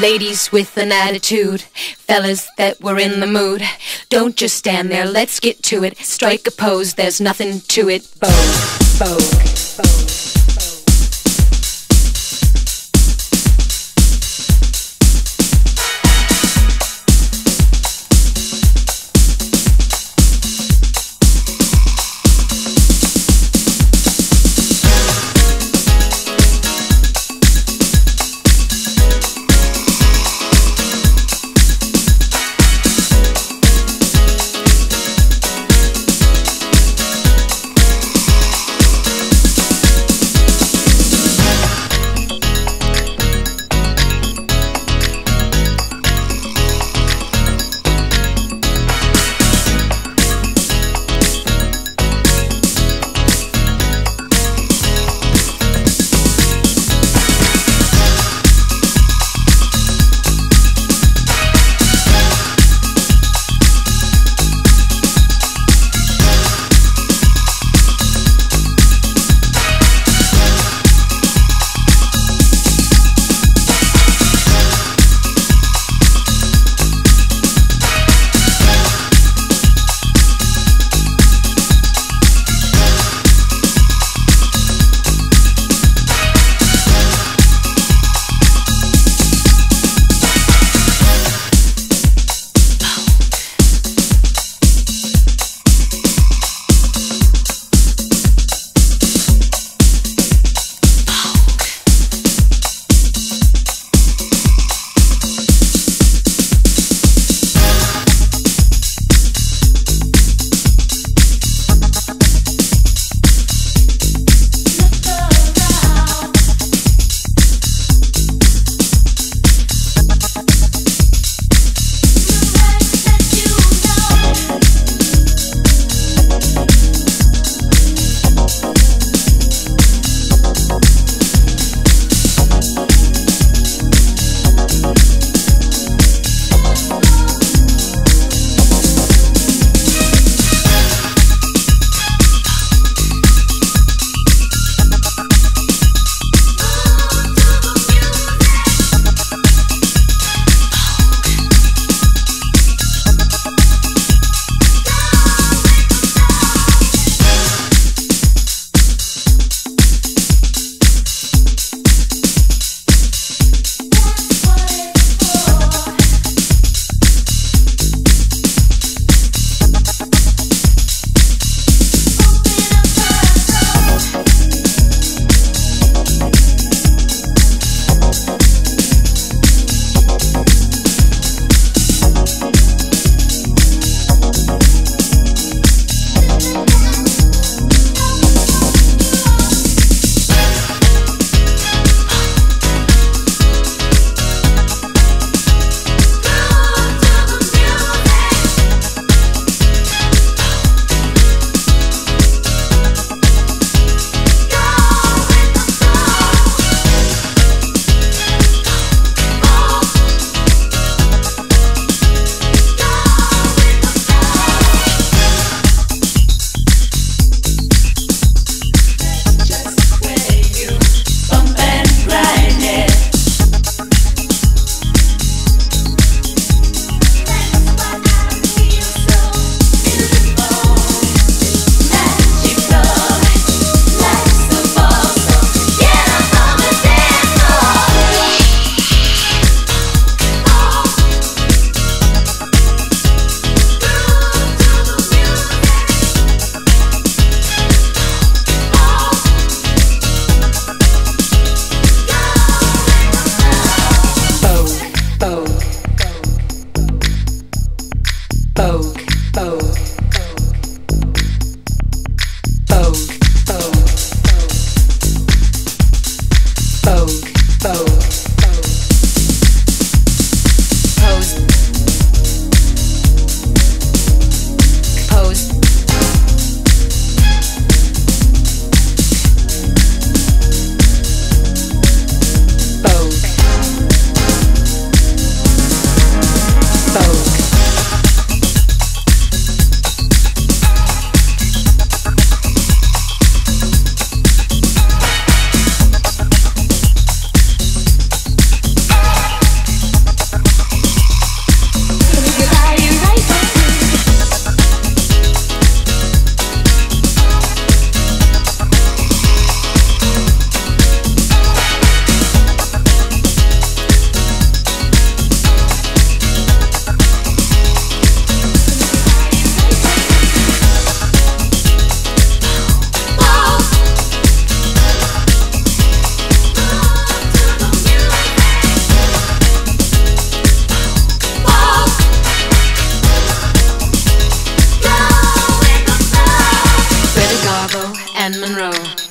Ladies with an attitude, fellas that were in the mood. Don't just stand there, let's get to it. Strike a pose, there's nothing to it. Vogue, vogue,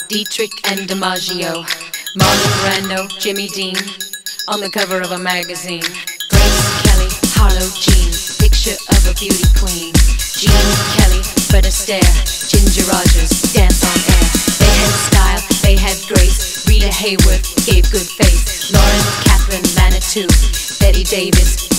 Trick and DiMaggio, Marlon Brando, Jimmy Dean, on the cover of a magazine. Grace Kelly, Harlow Jean, picture of a beauty queen. Gene Kelly, Fred Astaire, Ginger Rogers, dance on air. They had style, they had grace. Rita Hayworth gave good face. Lauren Katharine Manitou, Bette Davis.